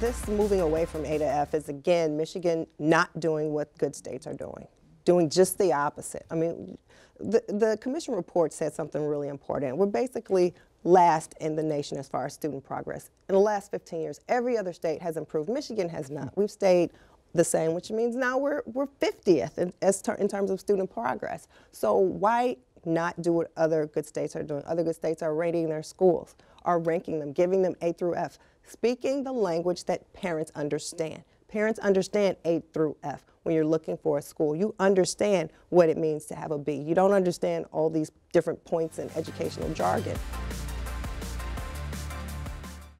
this moving away from A to F is again Michigan not doing what good states are doing, doing just the opposite. I mean, the, the commission report said something really important. We're basically last in the nation as far as student progress. In the last 15 years, every other state has improved. Michigan has not. We've stayed the same, which means now we're, we're 50th in, as in terms of student progress. So why not do what other good states are doing? Other good states are rating their schools, are ranking them, giving them A through F, speaking the language that parents understand. Parents understand A through F when you're looking for a school. You understand what it means to have a B. You don't understand all these different points in educational jargon.